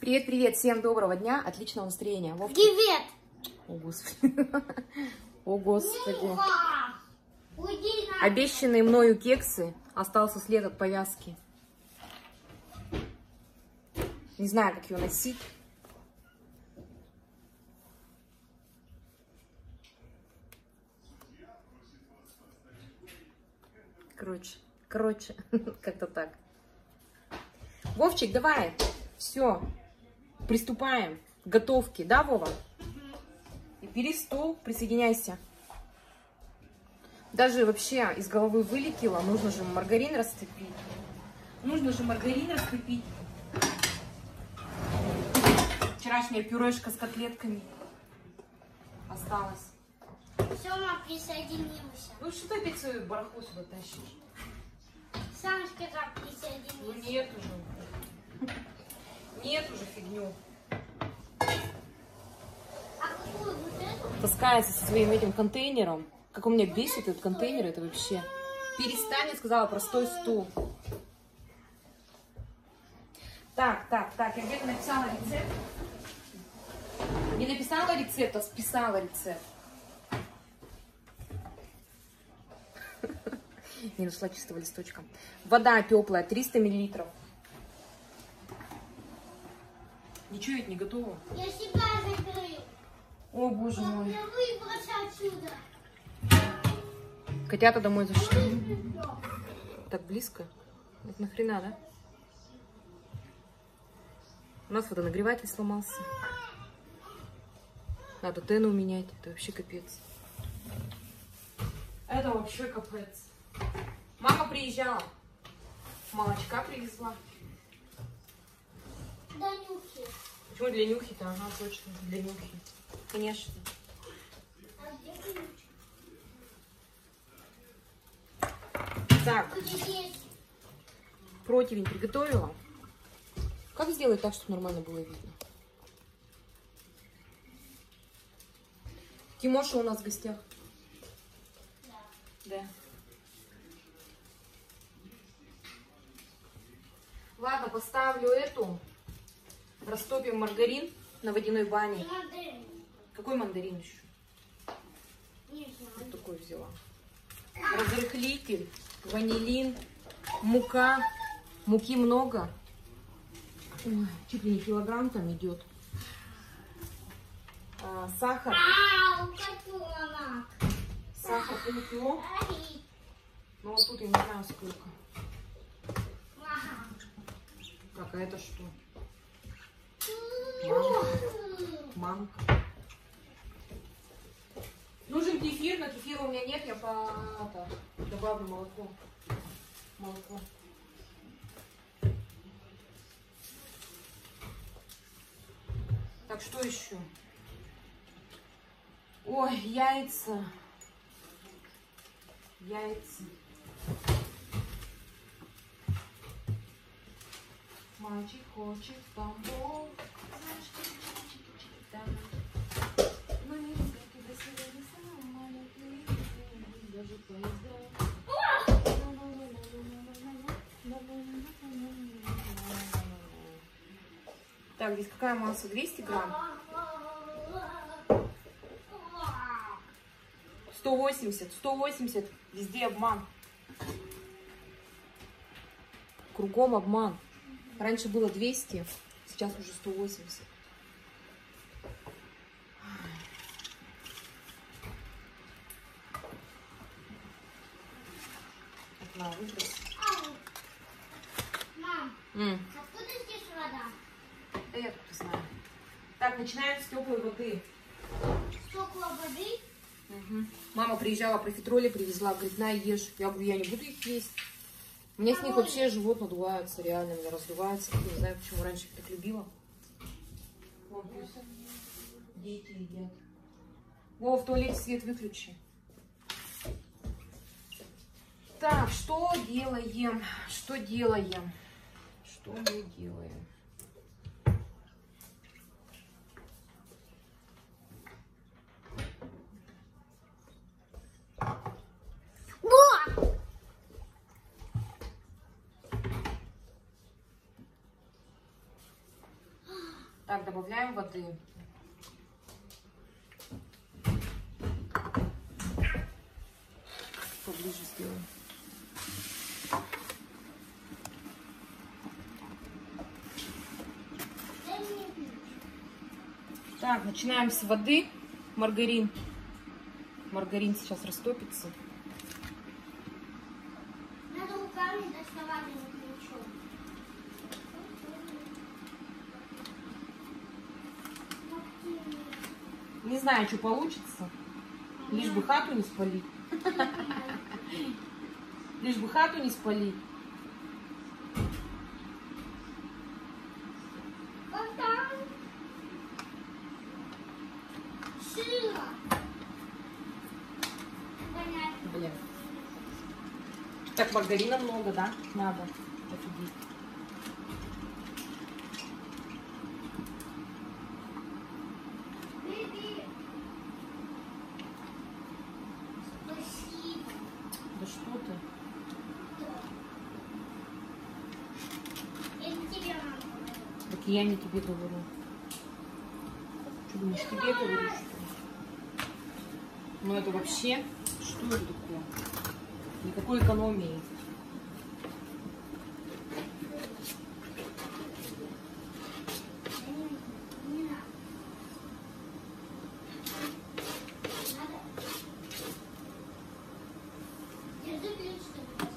Привет, привет, всем доброго дня, отличного настроения. Вовчик. Привет! О, господи. О, господи. Обещанные мною кексы остался след от повязки. Не знаю, как ее носить. Короче, короче, как-то так. Вовчик, давай, все, приступаем к готовке, да, Вова? И бери стул, присоединяйся. Даже вообще из головы вылетело, нужно же маргарин растопить. Нужно же маргарин растопить. Вчерашняя пюрешка с котлетками осталась. Сема присоединился. Ну что ты опять свою барахло сюда тащишь? Сам сказал Ну присоединился. уже. Нет уже фигню. А какую вот эту? Таскается со своим этим контейнером. Как у меня бесит этот контейнер, это вообще. Перестань, я сказала, простой стул. Так, так, так, я где-то написала рецепт. Не написала рецепт, а списала рецепт. Не нашла чистого листочка. Вода теплая, 300 миллилитров. Ничего ведь не готово. Я себя закрою. О, боже мой. Я выброшу отсюда. Котята домой зашли. Так близко? Это нахрена, да? У нас водонагреватель сломался. Надо тену менять. Это вообще капец. Это вообще капец. Мама приезжала. Молочка привезла. Да нюхи. Почему для нюхи-то? Ага, точно, для нюхи. Конечно. А где ключ? Так, противень приготовила. Как сделать так, чтобы нормально было видно? Тимоша у нас в гостях. Да. Да. Ладно, поставлю эту. Растопим маргарин на водяной бане. Смотри. Какой мандарин еще? Вот такой взяла. Разрыхлитель, ванилин, мука. Муки много. Ой, чуть ли не килограмм там идет. А, сахар. Сахар полкило. Ну вот тут я не знаю сколько. Так, а это что? М. Манка. Нужен кефир, но кефира у меня нет, я по это, добавлю молоко. Молоко. Так, что еще? Ой, яйца. Яйца. Мальчик хочет в тамбов. Знаешь, чики-чики-чики-чики-там. Мы никогда сегодня самолеты, даже поезда. Так, здесь какая масса? 200 грамм? 180, 180, везде обман. Кругом обман. Раньше было 200, сейчас уже 180. Так, на, выбрось. Ау. Мам, М, откуда здесь вода? Да я тут знаю. Так, начинаем с теплой воды. Стекла воды? Мгм. Мама приезжала, профитроли привезла, говорит, на, ешь. Я говорю, я не буду их есть. У меня с них вообще живот надувается, реально, у меня раздувается. Не знаю, почему раньше их так любила. Дети едят. Вова, в туалете свет выключи. Так, что делаем? Что делаем? Что мы делаем? Так, добавляем воды. Поближе сделаем. Так, начинаем с воды. Маргарин. Маргарин сейчас растопится. Надо руками доставать его ключом. Не знаю, что получится. Лишь бы хату не спалить. Лишь бы хату не спалить. Так, маргарина много, да? Надо. Офигеть. Бери. Спасибо. Да что ты? Это тебе мама говорит. Так я не тебе говорю. Что думаешь, тебе говорю, что? Ну это вообще, что это такое? Никакой экономии. Не надо. Надо. Держи ключ, чтобы достать.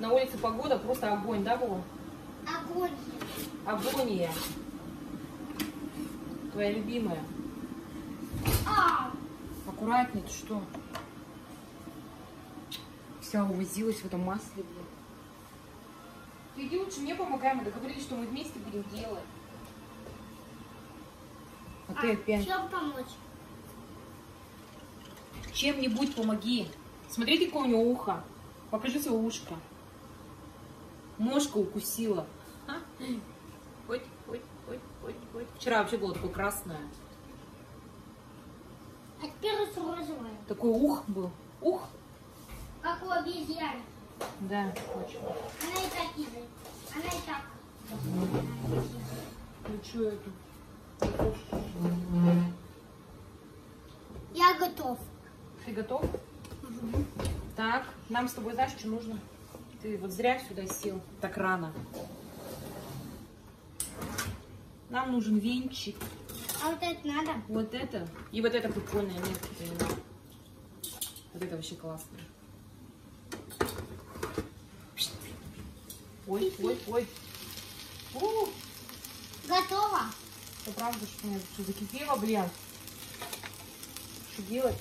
На улице погода просто огонь, да, Вова? Огонь. Агония. Твоя любимая. А, Аккуратнее, ты что? Вся увозилась в этом масле, блин. Ты иди лучше мне помогай, мы договорились, что мы вместе будем делать. А ты опять. Чем помочь? Чем-нибудь помоги. Смотрите, какое у него ухо. Покажи свое ушко. Мошка укусила. А? Ой, ой, ой, ой, ой. Вчера вообще было такое красное. А теперь с розовой. Такой ух был. Ух. Как у обезьяны. Да, точно. Она и так едет. Она и так. Ну что это? Я готов. Ты готов? Так, нам с тобой знаешь, что нужно? Ты вот зря сюда сел так рано. Нам нужен венчик. А вот это надо? Вот это. И вот это прикольное место. Вот это вообще классно. Ой, ой, ой. У, Готово. это правда, что нет? Что закипело, блин? Что делать?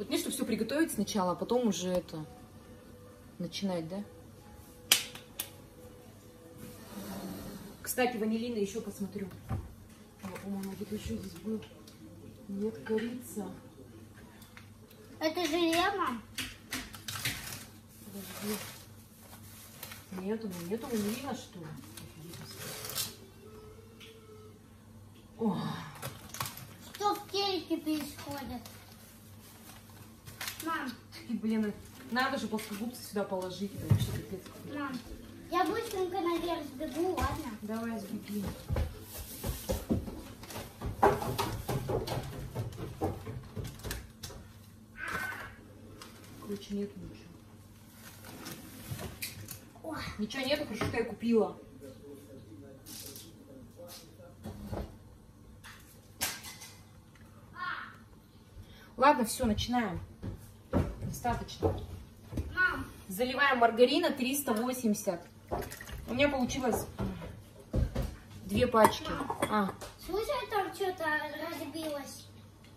Вот мне что все приготовить сначала, а потом уже это начинать, да? Кстати, ванилина еще посмотрю. О, По-моему, где-то еще здесь был. Нет, корица. Это желе, мам? Подожди. Нету, ну нету ванилина, что ли? О, Что в телеке происходит? Мам, и, блин, надо же плоскогубцы сюда положить. Это вообще капец. мам, я быстренько наверх сбегу, ладно? Давай, сбеги. Короче, нет ничего. Ой, Ничего нету, хорошо, что я купила. Ладно, все, начинаем. Достаточно. мам, Заливаем маргарина 380. У меня получилось две пачки. А, слушай, там что-то разбилось.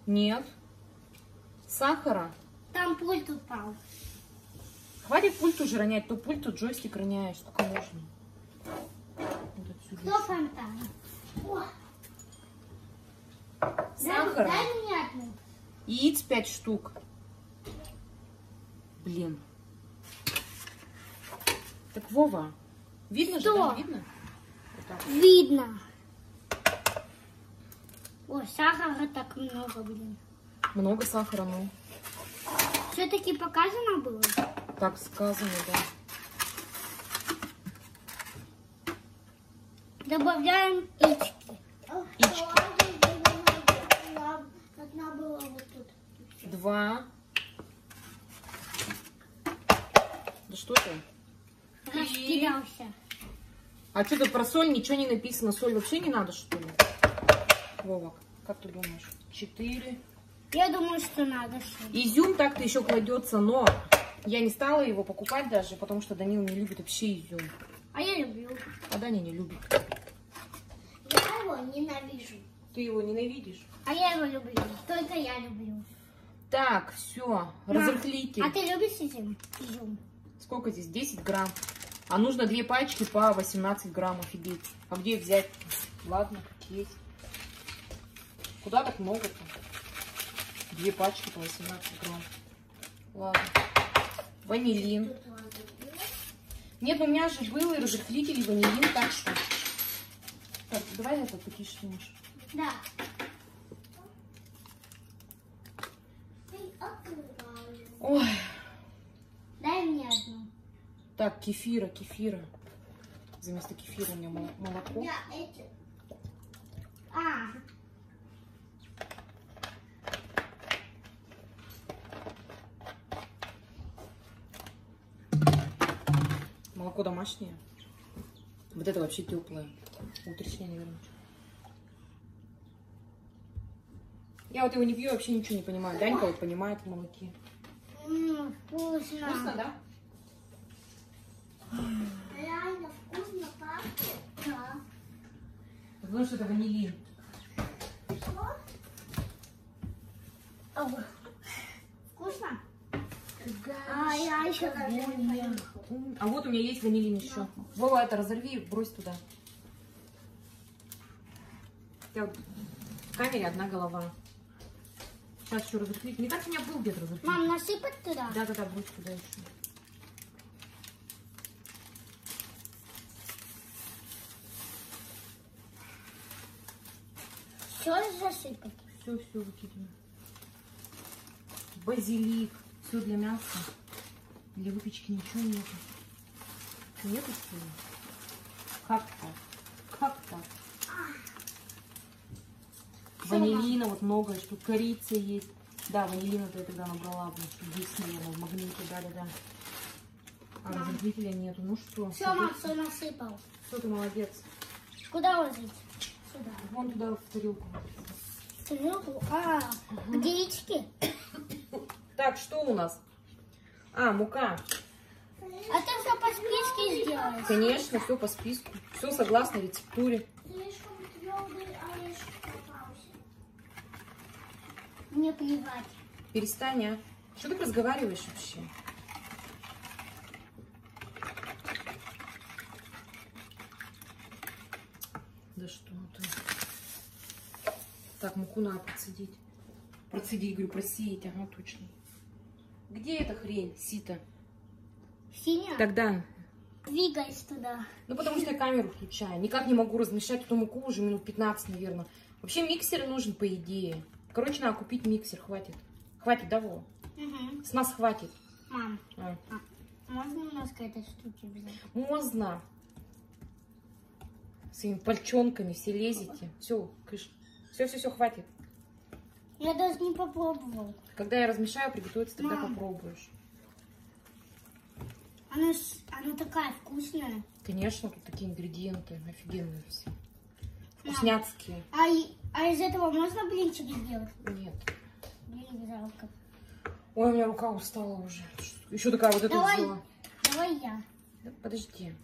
нет. Сахара. Там пульт упал. Хватит пульт уже ронять, то пульт, то джойстик роняешь. Сколько можно? Вот Кто фонтан? О, Сахара. Дай, дай мне одну. Яиц 5 штук. Блин. Так, Вова, видно же, Что? да? Видно? Вот так. Видно. Ой, сахара так много, блин. Много сахара, ну. Все-таки показано было? Так сказано, да. Добавляем вот тут. Два. Да что ты? Растерялся. А что тут про соль ничего не написано? Соль вообще не надо, что ли? Вовок, как ты думаешь? Четыре. Я думаю, что надо соль. Изюм так-то еще кладется, но я не стала его покупать даже, потому что Данил не любит вообще изюм. А я люблю. А Даня не любит. Я его ненавижу. Ты его ненавидишь? А я его люблю. Только я люблю. Так, все, Мам, разрыхлитель. А ты любишь изюм? Изюм. Сколько здесь? 10 грамм. А нужно две пачки по 18 грамм, офигеть. А где их взять? Ладно, как есть. Куда так много-то? Две пачки по 18 грамм. Ладно. Ванилин. Нет, у меня же был и разрыхлитель, и ванилин, так что... Так, давай это потише немножко. Да. Ой. Так, кефира, кефира. Вместо кефира у меня мол- молоко. Я эти. А, Молоко домашнее. Вот это вообще теплое. Утреннее, наверное. Я вот его не пью, вообще ничего не понимаю. Данька вот понимает в молоке. м, вкусно. Вкусно, да? Реально вкусно пахнет. Да. Потому что это ванилин. Ау. Вкусно? А я еще А вот у меня есть ванилин еще. Вова, это разорви и брось туда. Вот в камере одна голова. Сейчас еще разрыхлить. Не так у меня был где-то разрыхлить. Мам, насыпать туда? Да-да-да, брось туда еще. Все засыпать. Все, все выкидываем. Базилик. Все для мяса. Для выпечки ничего нету. Нету что ли? Как так? Как так? Ванилина вот много, что корица есть. Да, ванилина-то я тогда набрала, потому что здесь, наверное, в магните, да-да-да. А разрыхлителя нету. Ну что, Все, мам, все насыпал. все, ты молодец. Куда ложить? Сюда. Вон туда в тарелку. Тарелку? А, где яички? Так, что у нас? А, мука. А ты все по списке сделаешь? Конечно, все по списку. Все согласно рецептуре. Попался. Мне плевать. Перестань, а. Что ты разговариваешь вообще? Да что ты. Так, муку надо процедить. Процедить, говорю, просеять, ага, точно. Где эта хрень, сито? Синяя? Тогда. Двигайся туда. Ну, потому что я камеру включаю. Никак не могу размешать эту муку уже минут 15, наверное. Вообще миксер нужен, по идее. Короче, надо купить миксер, хватит. Хватит, да, Вова? Угу. С нас хватит. Мам, А. а можно немножко этой штуки взять? Можно. Своими пальчонками все лезете. Все, кыш. Все, все, все, хватит. Я даже не попробовал. Когда я размешаю, приготовится, тогда Мам. попробуешь. Она, она такая вкусная. Конечно, тут такие ингредиенты офигенные все. Вкусняцкие. А, а из этого можно блинчики сделать? Нет. Блин, жалко. Ой, у меня рука устала уже. Еще такая вот эта Давай, взяла. давай я. Подожди.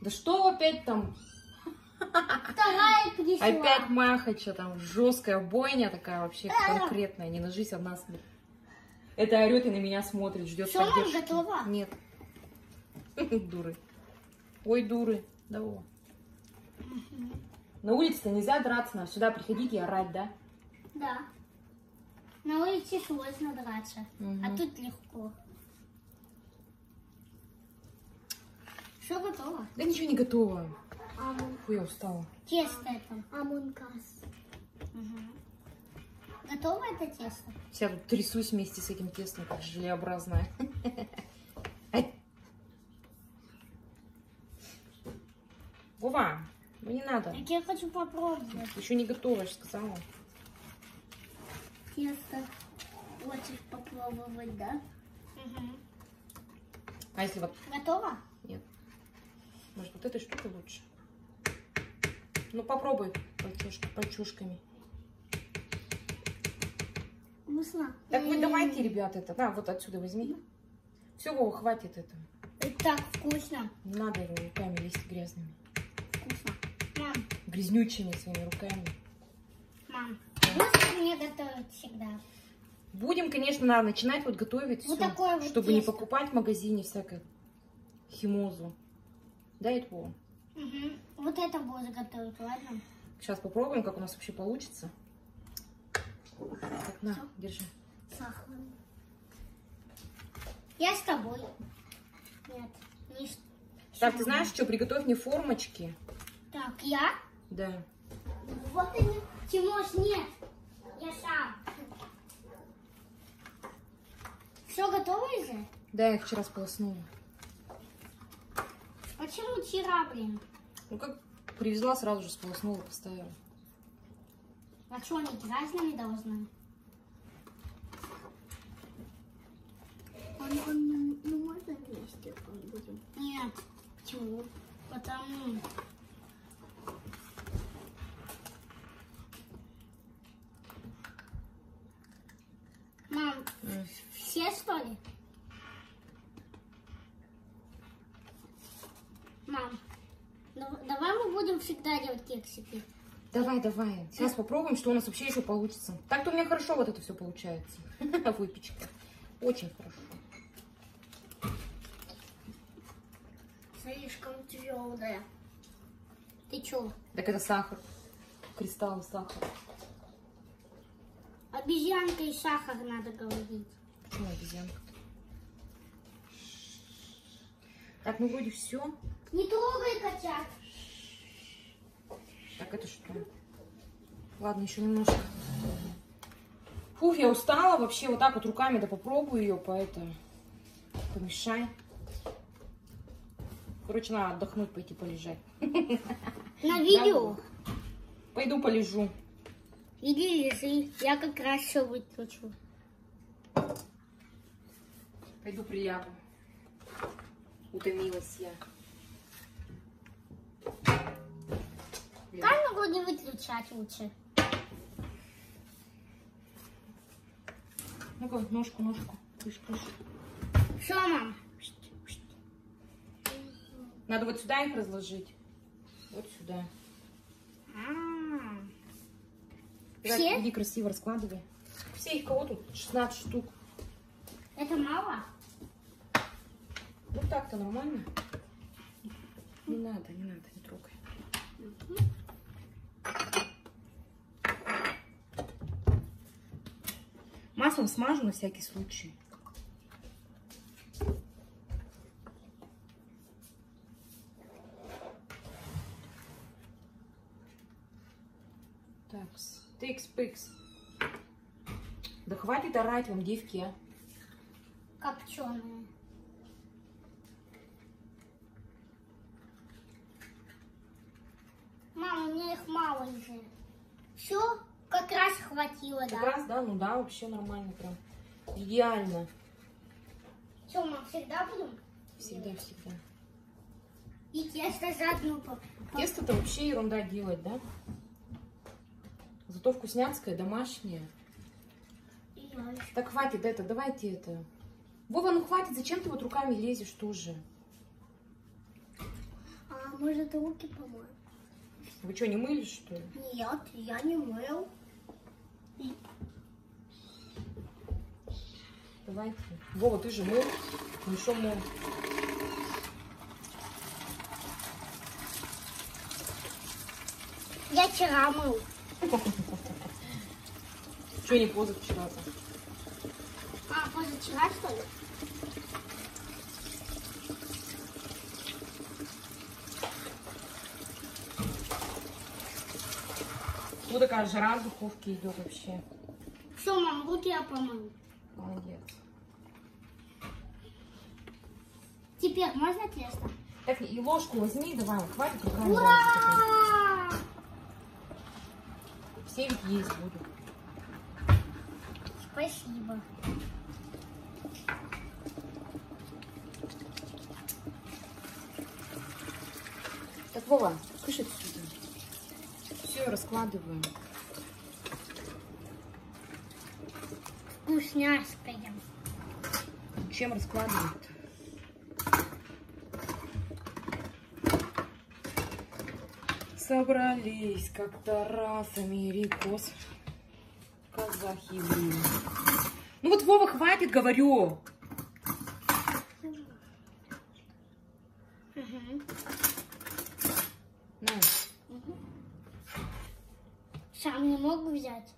Да что опять там? Вторая пришла. Опять махача там. Жесткая бойня такая вообще конкретная. Не нажись одна смерть. Это орет и на меня смотрит, ждет мам, поддержки. готова? Нет. Дуры. Ой, дуры. Да во. На улице-то нельзя драться, надо сюда приходить и орать, да? Да. На улице сложно драться, Мгм. а тут легко. Все готово. Да ничего не готово. Амон. Фу, я устала. Тесто это. Амонкас. Готово это тесто? Вся тут трясусь вместе с этим тестом, как желеобразная. Ай. Вова, ну не надо. Так я хочу попробовать. Еще не готово, я же сказала. Тесто. Хочешь попробовать, да? А если вот... Готово? Может, вот этой штукой лучше? Ну, попробуй пальчушка, пальчушками. Вкусно. Так вы давайте, ребята, это. На, вот отсюда возьми. Все, Вова, хватит этого. Это так вкусно. Не надо его руками лезть грязными. Вкусно. Мам, Грязнючими своими руками. мам, можешь мне готовить всегда? Будем, конечно, надо начинать вот готовить Вот всё, такое вот чтобы не тесто. покупать в магазине всякое химозу. Да, это Вова? Угу. Вот это будешь готовить, ладно? Сейчас попробуем, как у нас вообще получится. Так, на, держи. Сахар. Я с тобой. Нет, не с... Так, ты знаешь что, приготовь мне формочки. Так, я? Да. Вот они. Тимош, нет. Я сам. Все готово уже? Да, я их вчера сполоснула. Почему вчера, блин? Ну как привезла, сразу же сполоснула, поставила. А что, они разными должны? ну, можно вместе будем? Нет. Почему? Потому. Мам, все что ли? Мам, ну, давай мы будем всегда делать кексики. Давай, давай. Сейчас попробуем, что у нас вообще еще получится. Так-то у меня хорошо вот это все получается. Выпечка. Очень хорошо. Слишком твердая. Ты чё? Так это сахар. Кристаллы сахара. Обезьянка и сахар надо говорить. Почему обезьянка? Так, ну вроде все. Не трогай котят. Так, это что? Ладно, еще немножко. Фух, я устала вообще. Вот так вот руками, да попробую ее, поэтому помешай. Короче, надо отдохнуть, пойти полежать. На видео. Пойду полежу. Иди лежи. Я как раз все выключу. Пойду прилягу. Утомилась я. Камеру не выключать лучше. Ну-ка, ножку, ножку. Кыш, кыш. Все, мам. Надо вот сюда их разложить. Вот сюда. А, Так, Все? Иди красиво раскладывай. Все их кого тут? 16 штук. Это мало? Ну так-то нормально. Не надо, не надо, не трогай. Маслом смажу на всякий случай. Так, тыкс-пыкс. Да хватит орать вам, девки. Копченые. Мама, у меня их мало уже. Все, хватило, Как да? раз, да, ну да, вообще нормально прям. Идеально. Все, мам, всегда будем? Всегда, всегда. И тесто заодно Тесто-то вообще ерунда делать, да? Зато вкусняцкое, домашнее. Я. Так, хватит это, давайте это. Вова, ну хватит, зачем ты вот руками лезешь тоже? А может руки помою? Вы что, не мыли, что ли? Нет, я не мыл. Давайте. Вова, ты же мыл. Ну что мыл? Я вчера мыл. Что не позавчера-то? А, позавчера, что ли? Вот такая жара в духовке идет вообще. Все, мам, руки я помою. Молодец. Теперь можно тесто? Так, и ложку возьми, давай, хватит. Ура! Все ведь есть будут. Спасибо. Так, Вова, раскладываем. Вкусняшкая. Чем раскладывать? Собрались как-то раз америкос. Казахи, блин. Ну вот, Вова, хватит, говорю. Угу. На. Сам не могу взять.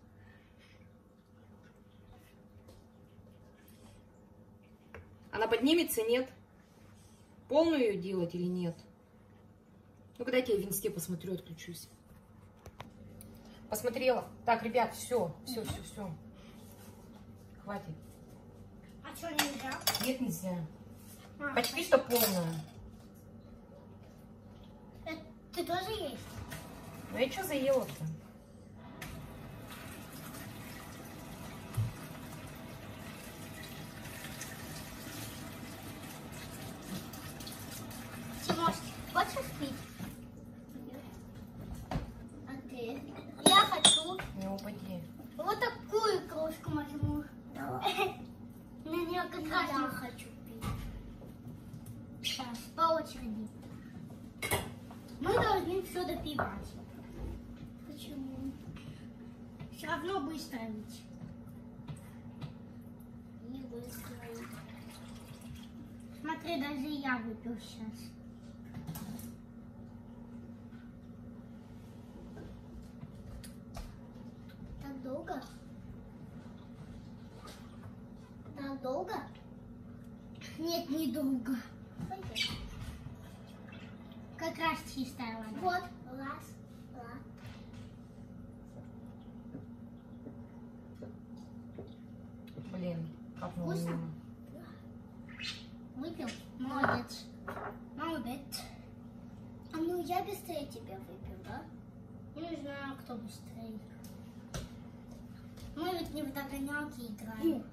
Поднимется, нет? Полную ее делать или нет? Ну, когда я в инсте посмотрю, отключусь. Посмотрела. Так, ребят, все, все, все, все. Хватит. А что нельзя? Нет, нельзя. А, Почти что полная. э, Ты тоже есть? Ну я что заела-то? Тимош, хочешь пить? А ты? Я хочу Не упади. вот такую кружку возьму. На нее как раз я хочу пить. Сейчас, по очереди. Мы должны все допивать. Почему? Все равно быстро ведь. Не быстро. Смотри, даже выпил сейчас. Так долго? Так долго? Нет, не долго. Как раз чистая вода. Вот, раз, два. Блин, как Вкусно? мимо. Выпил? Молодец. Молодец. А ну я быстрее тебя выпил, да? Не знаю, кто быстрее. Не в догонялки играем.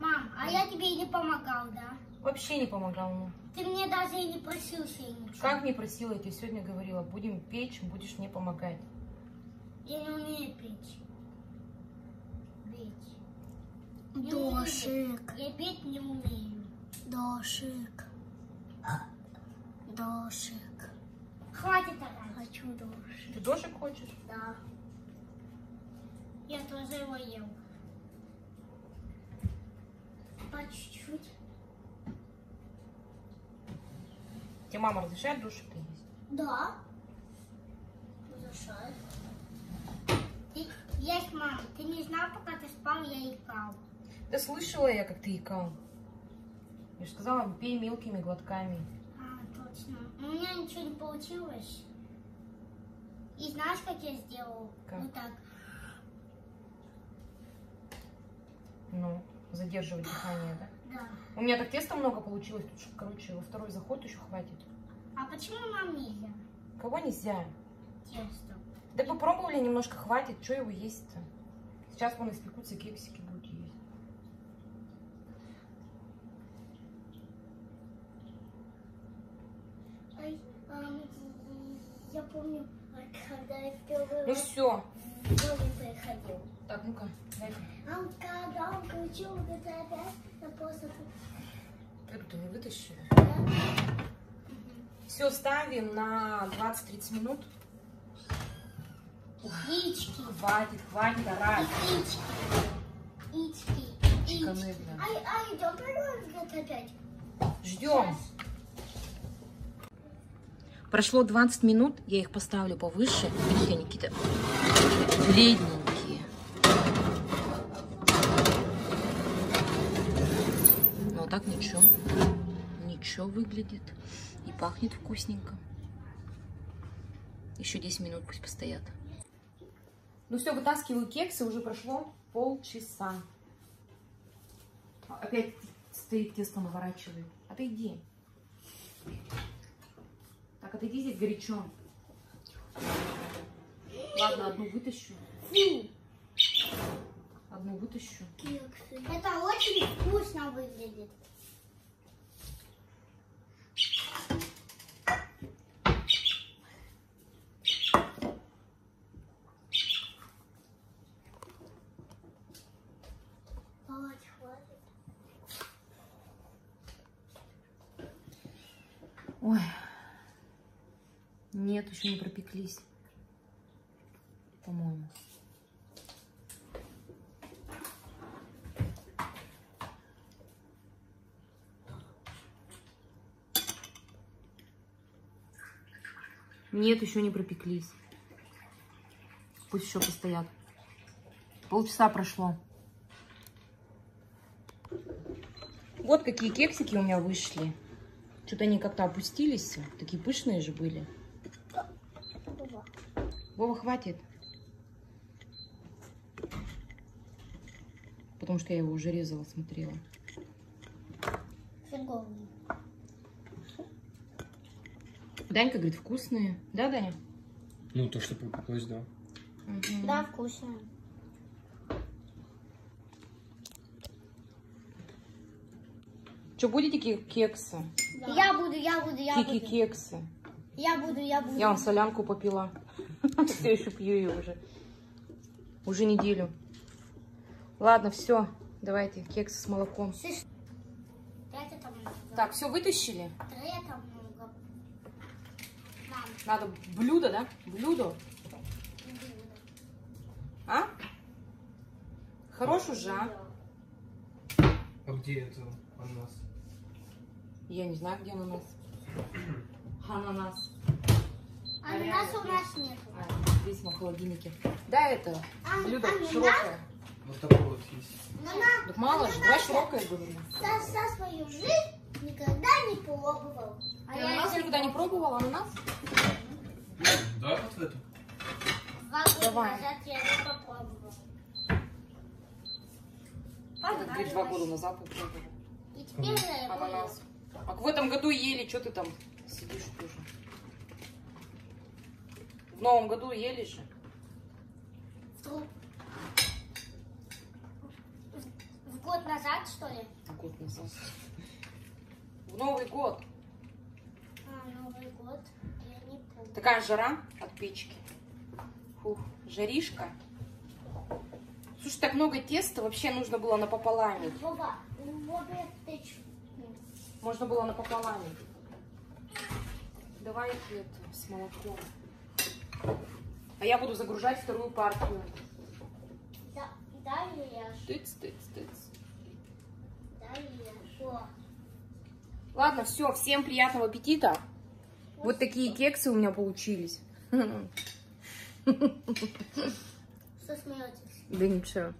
Мам, а я тебе и не помогал, да? Вообще не помогал мне. Ты мне даже и не просил ничего. Как не просила, я тебе сегодня говорила, будем печь, будешь мне помогать. Я не умею. Не умею. Дошик, Я петь не умею. дошик, дошик. Хватит орать. Хочу дошик. Ты дошик хочешь? Да. Я тоже его ел. По чуть-чуть. Тебе мама разрешает дошик-то есть? Да. Разрешает. Ты, есть, мама. Ты не знал, пока ты спал, я икал. Да слышала я, как ты икал. Я же сказала, пей мелкими глотками. А, точно. Но у меня ничего не получилось. И знаешь, как я сделал? Как? Вот так. Ну, задерживать дыхание, да? Да. У меня так теста много получилось, тут, что, короче, во второй заход еще хватит. А почему нам нельзя Кого нельзя? тесто? Да попробовали, немножко хватит, что его есть-то? Сейчас вон испекутся, кексики будут есть. Ай, ам, я помню, а, когда я в первый Ну все. в приходил. Так, ну-ка, дай-ка. А он когда он включил вот это опять, я просто... Эту не вытащили. Да? Все, ставим на 20-30 минут. Яички. Хватит, хватит орать. Яички. Яички. Яички. Ай, ай, идем приготовить опять. Ждем. Прошло 20 минут, я их поставлю повыше. Видите, они какие-то бледненькие. Ну, а так ничего. Ничего выглядит. И пахнет вкусненько. Еще 10 минут пусть постоят. Ну все, вытаскиваю кексы, уже прошло полчаса. Опять стоит тесто наворачивает. Отойди. Так, отойди, здесь горячо. Ладно, одну вытащу. Одну вытащу. кексы. Это очень вкусно выглядит. Нет, еще не пропеклись. По-моему. Нет, еще не пропеклись. Пусть еще постоят. Полчаса прошло. Вот какие кексики у меня вышли. Что-то они как-то опустились. Такие пышные же были. Вова, хватит. Потому что я его уже резала, смотрела. Фиговый. Данька говорит, вкусные. Да, Даня? Ну, то, что попеклось, да. Мгм. Да, вкусно. Что, будете ке- кексы? Я буду, я буду, я буду. Кики-кексы. Я буду, я буду. Я вон солянку попила. Все еще пью ее уже. Уже неделю. Ладно, все. Давайте, кексы с молоком. Так, все вытащили. Надо блюдо, да? Блюдо. А? Хорош уже, а? А где это ананас? Я не знаю, где ананас. Ананас. Ананаса у нас нет. А, здесь в холодильнике. Да, это А, блюдо ананас? широкое. Вот такой вот есть. Мама, Так мало же, давай широкое говорю. за, за свою жизнь никогда не пробовал. А Ты я ананас это никогда не пробовал, ананас? Давай вот в эту. Два года Давай. назад я не попробовал. Этот говорит, два года назад попробовал. И теперь я его Ананас. А в этом году ели, что ты там сидишь тоже? В новом году ели же. В- В год назад, что ли? Год назад. В Новый год. А, Новый год. Я не помню. Такая жара от печки. Фух, жаришка. Слушай, так много теста, вообще нужно было напополамить. Вова, Можно было напополамить. Давай это с молоком. А я буду загружать вторую партию. Да, да, ешь, Тыц, тыц, тыц. да, ешь. О, Ладно, все, всем приятного аппетита. Вот такие кексы у меня получились. что смеетесь? Да ничего.